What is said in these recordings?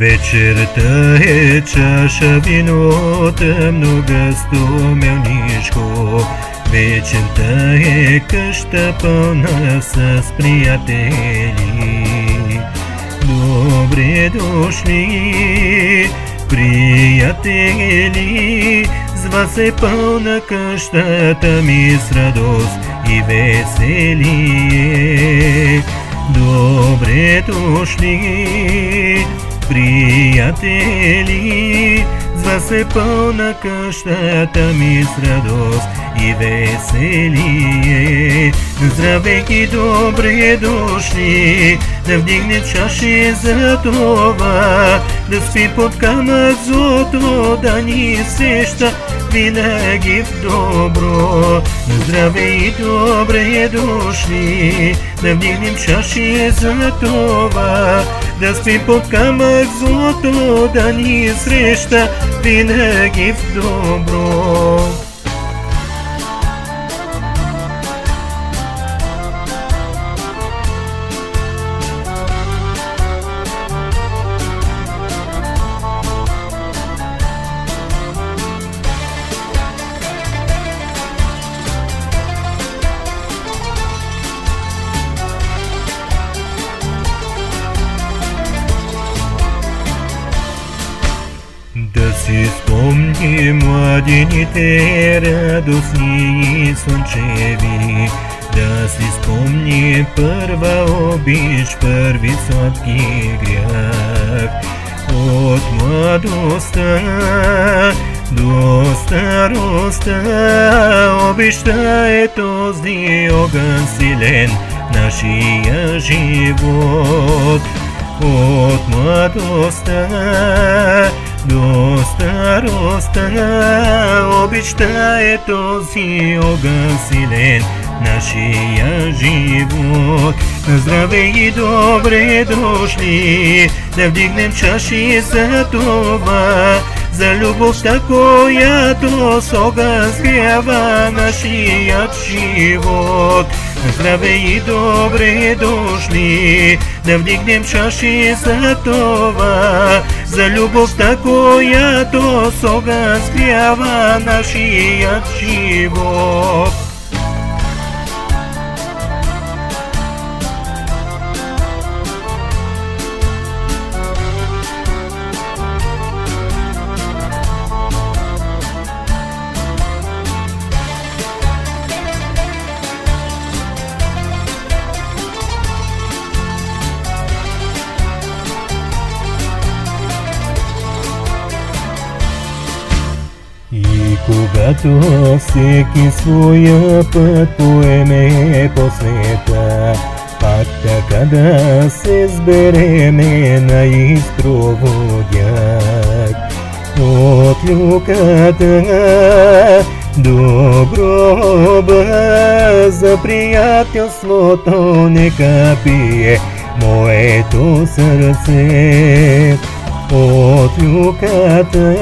Вечерта е чаша вино, тъмно гъсто мелнишко. Вечерта е къща пълна с приятели. Добре дошли, приятели, с вас е пълна къщата ми с радост и веселие. Добре дошли, приятели, с вас е пълна къщата ми с радост и веселие. Здравейки, добре дошли, да вдигне чаши за това, да спи под камък злото, да ни винаги в добро. Здраве и добре дошли, да вдигнем чаши за това, да спим под камък злото, да ни среща винаги в добро. Младените радостни и слънчеви, да си спомни първа обич, първи сладки грях. От младостта до старостта обичта е този огън силен нашия живот. От младостта до старостта обичта е този огън силен нашия живот. Здраве и добре дошли, да вдигнем чаши за това, за любовта, която с огън сгрява нашият живот. Здраве и добре дошли, да вдигнем чаши за това, за любовта, която с огън сгрява нашият живот. И когато всеки своя път поеме по света, пак така да се сбереме на изпроводяк. От люката до гроба за приятелството нека пие моето сърце. От люката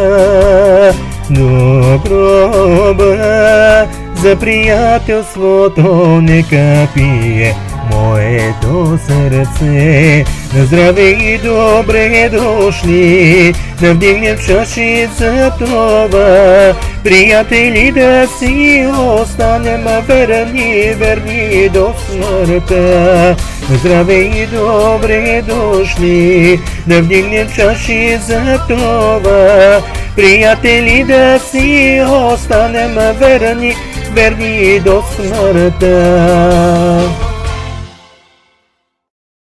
до гроба за приятелството нека пие моето сърце. На здраве и добре дошли, да вдигнем чаши за това. Приятели да си останем верни, верни до смъртта. Здраве и добре дошли, да вдигнем чаши за това. Приятели да си останем верни, верни до смъртта.